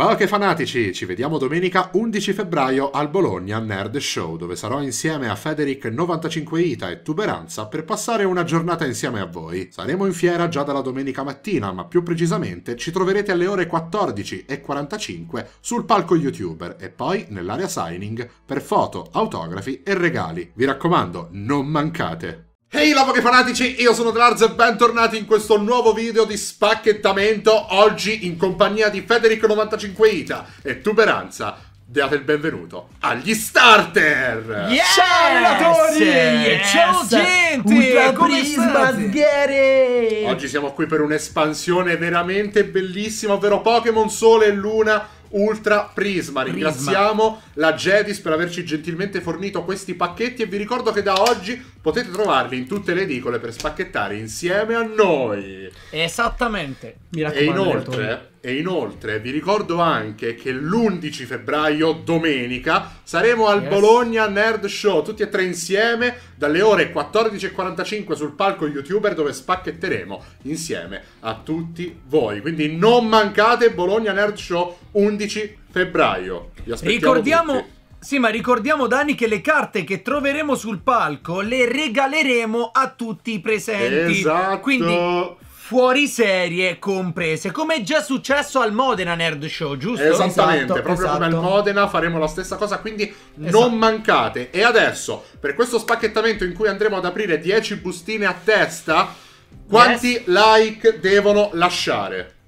Poche fanatici, ci vediamo domenica 11 febbraio al Bologna Nerd Show, dove sarò insieme a Federic 95 Ita e Tuberanza per passare una giornata insieme a voi. Saremo in fiera già dalla domenica mattina, ma più precisamente ci troverete alle ore 14 e 45 sul palco YouTuber e poi nell'area signing per foto, autografi e regali. Vi raccomando, non mancate! Ehi hey, che fanatici, io sono Drarz e bentornati in questo nuovo video di spacchettamento Oggi in compagnia di Federico95ita e Tuberanza Date il benvenuto agli starter! Yes! Ciao relatori! Yes! Ciao gente! Ultra Prisma Sghere! Oggi siamo qui per un'espansione veramente bellissima, ovvero Pokémon Sole e Luna Ultra Prisma. Ringraziamo Prisma. la Jedis per averci gentilmente fornito questi pacchetti e vi ricordo che da oggi potete trovarli in tutte le edicole per spacchettare insieme a noi. Esattamente. Mi e inoltre, e inoltre vi ricordo anche che l'11 febbraio, domenica, saremo al yes. Bologna Nerd Show, tutti e tre insieme, dalle ore 14.45 sul palco YouTuber dove spacchetteremo insieme a tutti voi. Quindi non mancate Bologna Nerd Show 11 febbraio. Vi aspettiamo Ricordiamo... Tutti. Sì, ma ricordiamo Dani che le carte che troveremo sul palco le regaleremo a tutti i presenti. Esatto. Quindi fuori serie comprese, come è già successo al Modena Nerd Show, giusto? Esattamente, esatto, proprio esatto. come al esatto. Modena faremo la stessa cosa, quindi esatto. non mancate. E adesso, per questo spacchettamento in cui andremo ad aprire 10 bustine a testa, quanti yes. like devono lasciare?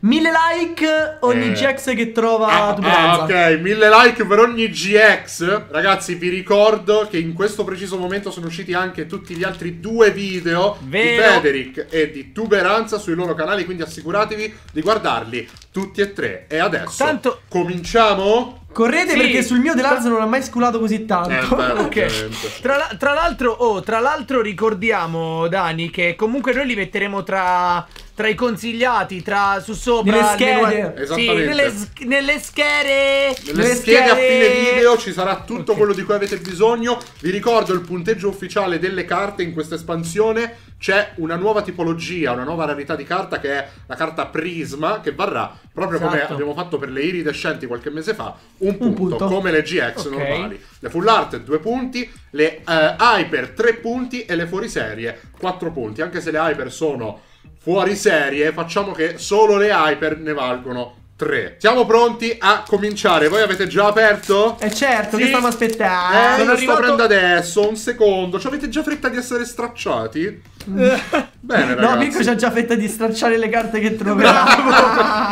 Mille like ogni eh. GX che trova ah, ah, ok, mille like per ogni GX. Ragazzi, vi ricordo che in questo preciso momento sono usciti anche tutti gli altri due video Vero. di Federic e di Tuberanza sui loro canali, quindi assicuratevi di guardarli tutti e tre. E adesso Tanto... cominciamo? Correte sì. perché sul mio Delaz non ha mai sculato così tanto. Eh, beh, ok. Tra, tra l'altro, oh, tra l'altro ricordiamo, Dani, che comunque noi li metteremo tra tra i consigliati, tra su sopra nelle schede. Esattamente. Sì, nelle, nelle schede. Nelle, nelle schede, schede a fine video ci sarà tutto okay. quello di cui avete bisogno. Vi ricordo il punteggio ufficiale delle carte in questa espansione. C'è una nuova tipologia, una nuova rarità di carta che è la carta Prisma, che varrà proprio esatto. come abbiamo fatto per le iridescenti qualche mese fa, un punto, un punto. come le GX okay. normali. Le full art 2 punti, le uh, hyper 3 punti e le fuoriserie 4 punti, anche se le hyper sono fuori serie, facciamo che solo le hyper ne valgono 3. Siamo pronti a cominciare. Voi avete già aperto? Eh certo, sì. che stiamo aspettando? Eh, lo sto aprendo adesso, un secondo. Ci avete già fretta di essere stracciati? Bene, ragazzi. No, Mirko c'ha già fretta di stracciare le carte che troverà.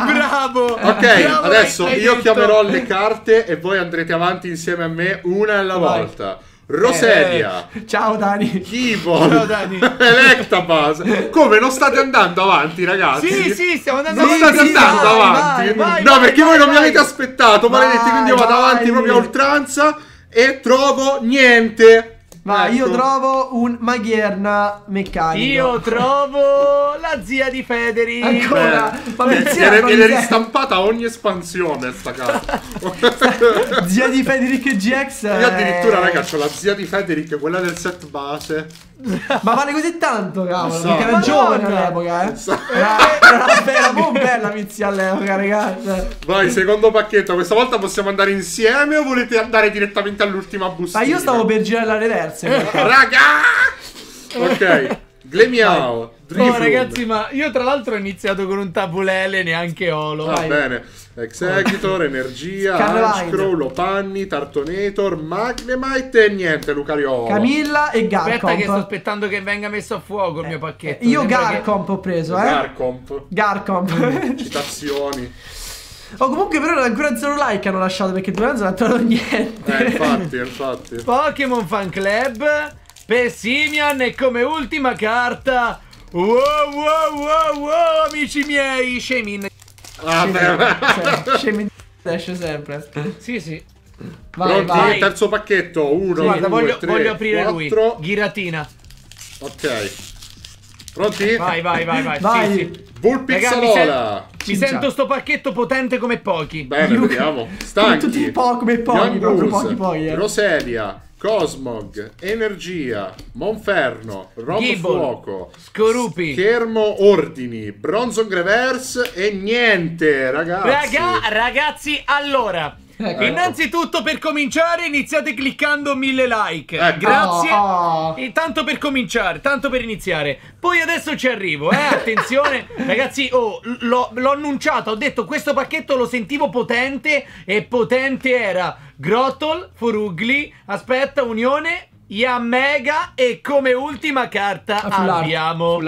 Bravo! Bravo! Ok, Bravo, adesso io detto. chiamerò le carte e voi andrete avanti insieme a me una alla Vai. volta. Roselia. Eh, ciao Dani. Keyboard. Ciao Dani. Electabuzz. Come non state andando avanti, ragazzi? Sì, sì, stiamo andando non avanti. Non state andando vai, avanti. Vai, vai, no, perché voi non mi avete aspettato, maledetti, quindi io vado avanti proprio a oltranza e trovo niente. Ma ecco. io trovo un Maghierna meccanico. Io trovo la zia di Federi. Ancora? Ma eh, viene, viene ristampata ogni espansione sta carta. zia di Federic GX. Io addirittura, raga, ho la zia di Federic, quella del set base. Ma vale così tanto, cavolo. So. Perché era giovane all'epoca, eh. So. Era, era, era un po' bella Mizia all'epoca, ragazzi. Vai, secondo pacchetto. Questa volta possiamo andare insieme o volete andare direttamente all'ultima bustina? Ma io stavo per girare la reverse. Raga! Ok. Glemiao. Oh, ragazzi, ma io tra l'altro ho iniziato con un tabulele neanche Olo. Va ah, bene. Executor, Energia, Ashcrow, Lopanni, Tartonator, Magnemite e niente, Lucario. Camilla e Garcomp. Aspetta che sto aspettando che venga messo a fuoco il mio pacchetto. Eh, io Garcomp che... ho preso, eh. Garcomp. Garcomp. Citazioni. Oh, comunque però ancora zero like hanno lasciato perché due anni non hanno trovato niente. Eh, infatti, infatti. Pokémon Fan Club, Pessimian e come ultima carta... Wow, wow, wow, wow, amici miei, Shamin. Vabbè. Scemi esce sempre. Sì, sì. Vai, Pronti? vai. Terzo pacchetto. Uno, sì, guarda, due, voglio, tre, voglio aprire quattro. lui. Ghiratina. Ok. Pronti? Vai, vai, vai, vai. vai. Sì, sì. Vulpixalola. Mi, mi sento sto pacchetto potente come pochi. Bene, vediamo. Stanchi. Tutti po' come pochi, proprio pochi pochi. Eh. Roselia. Cosmog, Energia, Monferno, Robofuoco, Scorupi. Schermo Ordini, Bronzong Reverse e niente, ragazzi. Raga, ragazzi, allora. Ecco. Innanzitutto per cominciare iniziate cliccando mille like Ecco. Grazie Oh, oh. E Tanto per cominciare, tanto per iniziare Poi adesso ci arrivo, eh, attenzione Ragazzi, oh, l'ho, annunciato Ho detto questo pacchetto lo sentivo potente E potente era Grotol, Furugli Aspetta, Unione Yamega E come ultima carta Ah, abbiamo.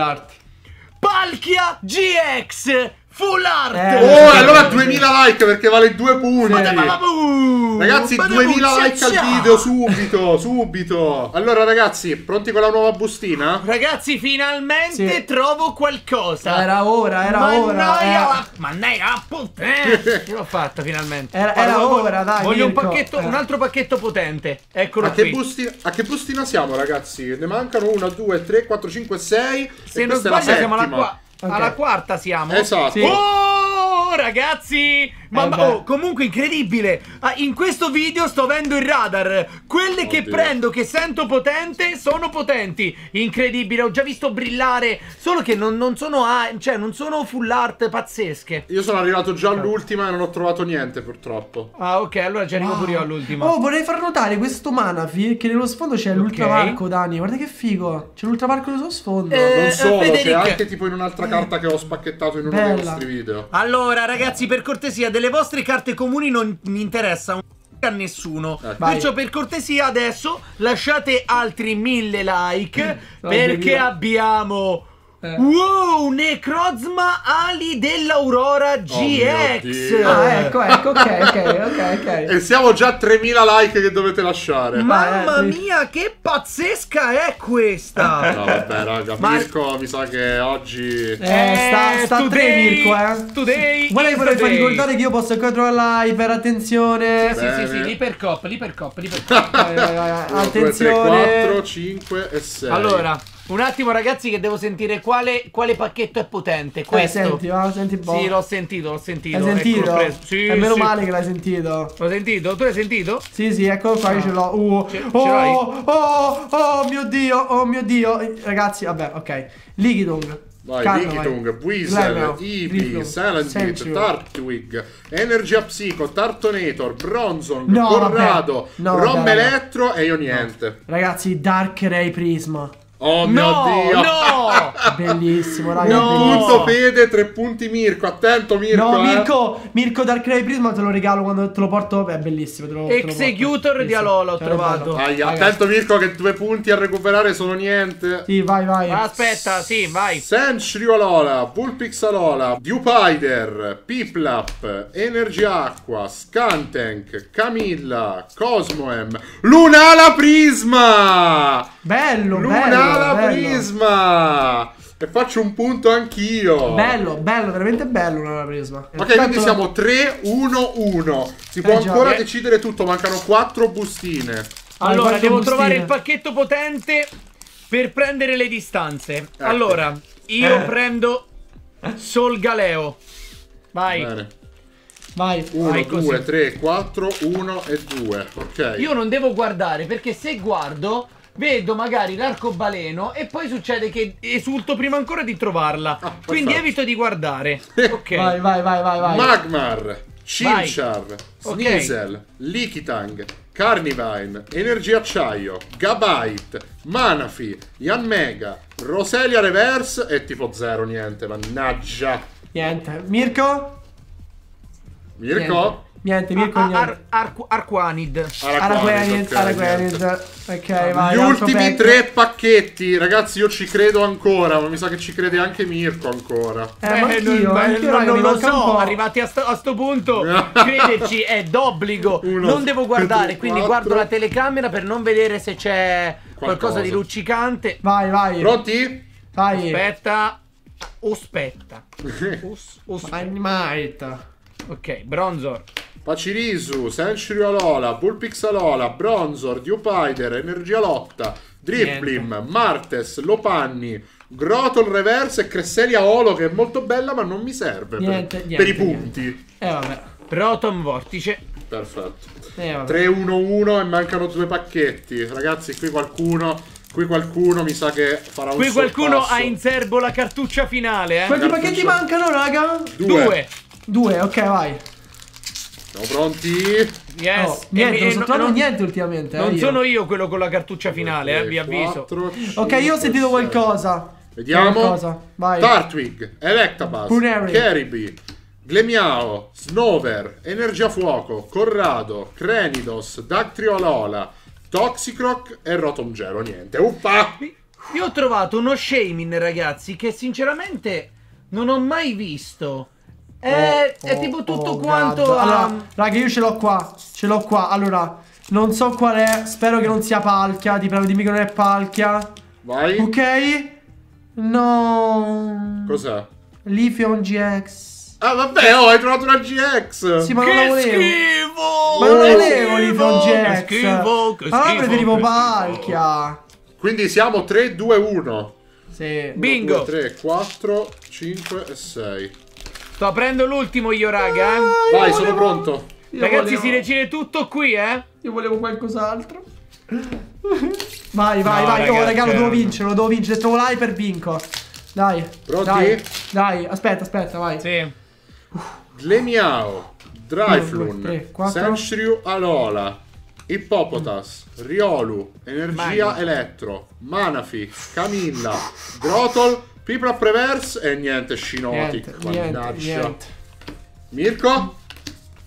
Palkia GX Full Art Eh, Oh, allora 2000 like perché vale due punti. Madamabu! Ragazzi, Madamabu, 2000 like al video subito, subito. Allora, ragazzi, pronti con la nuova bustina? Ragazzi, finalmente Sì. trovo qualcosa. Era ora, era Mannaia ora. la- eh. Mannaia la puttana. Ce l'ho fatta finalmente. Era- era voglio- ora, dai, Voglio un, pacchetto, Eh. un altro pacchetto potente. Eccolo A che, qui. bustina, a che bustina siamo, ragazzi? Ne mancano 1, 2, 3, 4, 5, 6. Se e non sbaglio siamo alla, qua- Ok. alla quarta siamo. Esatto. Sì. Oh, ragazzi! Ma, Eh ma- beh. oh, comunque incredibile! Ah, in questo video sto avendo il radar. Quelle che Oddio. prendo, che sento potente, sono potenti. Incredibile, ho già visto brillare. Solo che non, non sono, ah, cioè, non sono full art pazzesche. Io sono arrivato già all'ultima e non ho trovato niente, purtroppo. Ah, ok, allora ci arrivo Wow. pure io all'ultima. Oh, vorrei far notare questo Manafi che nello sfondo c'è l'ultravarco, Dani. Guarda che figo. C'è l'ultravarco nello sfondo. Eh, non solo, c'è Federica. anche tipo in un'altra carta che ho spacchettato in uno Bella. dei nostri video. Allora, ragazzi, per cortesia, delle vostre carte comuni non mi interessa un a nessuno. Ecco. Vai. Perciò per cortesia adesso lasciate altri mille like Oh, perché abbiamo Eh. Wow, Necrozma Ali dell'Aurora GX. Dio. Ah, ecco, ecco, ok, ok, ok, ok. E siamo già a 3000 like che dovete lasciare. Mamma Eh, sì. mia, che pazzesca è questa! No, vabbè, raga. Ma- Mirko, mi sa che oggi. Eh, sta, sta a tre today- Mirko, eh. today Guarda, is vorrei far ricordare che io posso ancora trovare la iperattenzione. Sì, sì, sì, Bene. l'ipercop, l'ipercop, l'ipercop. Vai, vai, vai. 1, 2, 3, Attenzione. 4, 5 e 6. Allora, un attimo ragazzi che devo sentire quale, quale pacchetto è potente. Eh, Questo. senti, va, senti un po'. Sì, l'ho sentito, l'ho sentito. Hai sentito? eccolo preso. Sì, è meno sì. male che l'hai sentito. L'ho sentito? Tu l'hai sentito? Sì, sì, eccolo qua, io ce l'ho. Uh. Ce- oh, l'hai? oh, oh, mio dio, oh mio dio. Eh, Ragazzi, vabbè, ok. Liquidung. Vai, vai. Weasel, Eevee, Salandit. Tartwig, Energia Psycho, Tartonator, Bronzong, No, Corrado, vabbè. No, Rom vabbè, Elettro e io niente. Ragazzi, Dark Ray Prisma. Oh mio no, dio! no! Bellissimo, raga. No. Un punto Fede, tre punti Mirko. Attento Mirko, No, eh. Mirko, Mirko Dark Ray Prisma te lo regalo quando te lo porto. Beh, è bellissimo. Te lo, te lo porto. Executor di Bellissimo. Alola ho Cioè, trovato. Dai, Raga, attento Mirko che due punti a recuperare sono niente. Sì, vai, vai. Aspetta, sì, vai. Sentry Alola, Vulpix Alola, Dewpider, Piplap, Energia Acqua, Scantank, Camilla, Cosmoem, Lunala Prisma! Bello, Lunala bello, bello. Prisma! E faccio un punto anch'io. Bello, bello, veramente bello una prisma. Ok, Intanto- quindi siamo 3-1-1. Si può Eh già, ancora eh. decidere tutto, mancano 4 bustine. Allora, quante devo bustine? trovare il pacchetto potente per prendere le distanze. Allora, io Eh. prendo Sol Galeo. Vai. Bene. Vai. 1, Vai così. 2, 3, 4, 1 e 2. Ok. Io non devo guardare perché se guardo vedo magari l'arcobaleno e poi succede che esulto prima ancora di trovarla. Ah, Quindi perfetto. evito di guardare. Ok. Vai, vai, vai, vai, vai. Magmar, Chimchar, Ok. Sneasel, Likitang, Carnivine, Energia Acciaio, Gabite, Manafi, Yanmega, Roselia Reverse e tipo 0 niente, mannaggia. Niente. Mirko? Mirko? Niente, Mirko Ah, niente. Ar- Ar- Arquanid. Araquenid, ok, Araquenid. niente. Ok, vai. Gli ultimi pack. tre pacchetti, ragazzi, io ci credo ancora, ma mi sa che ci crede anche Mirko ancora. Eh, ma Beh, anch'io, non, anch'io, non- non lo so, po'. arrivati a sto, a sto punto, crederci è d'obbligo. Uno, non devo guardare, tre, quindi quattro. guardo la telecamera per non vedere se c'è qualcosa Qualcosa. di luccicante. Vai, vai. Pronti? Vai. Aspetta. Aspetta. Os- os- Animite. ok, Bronzor. Pacirisu, Century Alola, Bullpix Alola, Bronzor, Dewpider, Energia Lotta, Driplim, Martes, Lopanni, Grotol Reverse e Cresselia Olo che è molto bella ma non mi serve per- Niente, per, niente, i punti. Eh, vabbè. Proton Vortice. Perfetto. Eh, 3-1-1 e mancano due pacchetti. Ragazzi, qui qualcuno... Qui qualcuno mi sa che farà un Qui qualcuno sorpasso. ha in serbo la cartuccia finale, eh. Quanti Cartuccia. pacchetti mancano, raga? Due. Due. Due, ok, vai. Siamo pronti? Yes. Oh, niente, E- non e sto no- trovando non- niente ultimamente. eh, Non io. sono io quello con la cartuccia finale, eh, vi avviso. Ok, io ho sentito qualcosa. Vediamo. Qualcosa. Vai. Tartwig, Electabuzz, Puneri. Keribi, Glemiao, Snover, Energia Fuoco, Corrado, Crenidos, Dactriolola, Toxicroc e Rotomgelo. Niente. Uffa! Io ho trovato uno Shamin, ragazzi, che sinceramente non ho mai visto. È, Oh, è oh, tipo tutto oh, quanto God. Allora, raga, io ce l'ho qua. Ce l'ho qua. Allora, non so qual è. Spero che non sia palchia. Ti prego, dimmi che non è palchia. Vai. Ok. No. Cos'è? Lithium GX. Ah, vabbè, oh, hai trovato una GX! Sì, ma non la Che volevo. schifo! Ma non la volevo Lithium Che GX. schifo, che Ma allora preferivo che palchia. Quindi siamo 3, 2, 1. Sì. Bingo! 3, 4, 5 e 6. Sto aprendo l'ultimo io, raga. eh. Vai, sono pronto. Io Ragazzi, volevo- si decide tutto qui, eh. Io volevo qualcos'altro. Vai, vai, No, vai. Oh, raga, lo devo eh. vincere, lo devo vincere. Trovo l'hyper vinco. Dai. Pronti? Dai, dai. Aspetta, aspetta, vai. Sì. Glemiao, quattro. Senshiryu Alola, Hippopotas, Riolu, Energia Vai. Elettro, Manafi, Camilla, Grotol, Piplup Reverse e niente, Shinotic. Niente, niente, mannaggia. Mirko?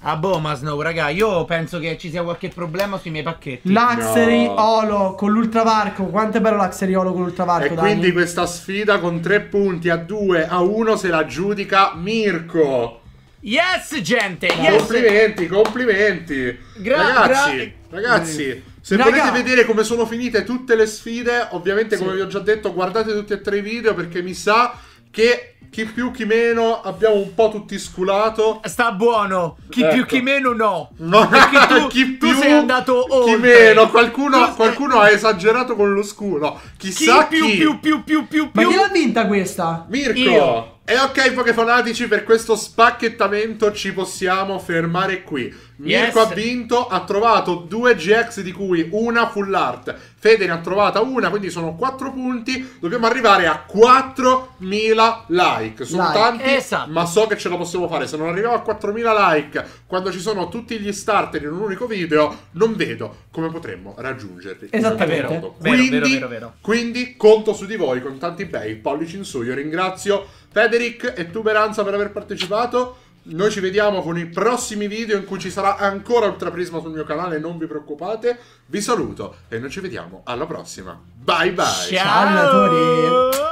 Ah, boh, ma Snow, raga, io penso che ci sia qualche problema sui miei pacchetti. Luxury No. Olo con l'ultravarco. Quanto è bello Luxury Olo con l'ultravarco, E Dani? quindi questa sfida con 3 punti a 2 a 1 se la giudica Mirko. Yes, gente, yes. Complimenti, complimenti. Gra- ragazzi, gra- ragazzi, se Raga. volete vedere come sono finite tutte le sfide, ovviamente come Sì. vi ho già detto, guardate tutti e tre i video perché mi sa che chi più chi meno abbiamo un po' tutti sculato. Sta buono. Chi Ecco. più, chi meno, no. No, Perché tu, chi tu più, sei andato chi oltre. meno, qualcuno, Tu- qualcuno ha esagerato con lo scudo. Chi Chissà più, chi. più, più, più, più, Ma più. chi l'ha vinta questa? Mirko! Io. E ok, Pokefanatici, per questo spacchettamento ci possiamo fermare qui. Mirko Yes. ha vinto, ha trovato due GX di cui una full art. Fede ne ha trovata una, quindi sono 4 punti. Dobbiamo arrivare a 4000 like. Sono Like, tanti, esatto. ma so che ce la possiamo fare. Se non arriviamo a 4000 like, quando ci sono tutti gli starter in un unico video, non vedo come potremmo raggiungerli. Esattamente. modo. Vero, Quindi, vero, vero, vero. quindi conto su di voi con tanti bei pollici in su. Io ringrazio Federic e Tuberanza per aver partecipato. Noi ci vediamo con i prossimi video in cui ci sarà ancora Ultraprisma sul mio canale, non vi preoccupate. Vi saluto e noi ci vediamo alla prossima. Bye bye. Ciao. Ciao.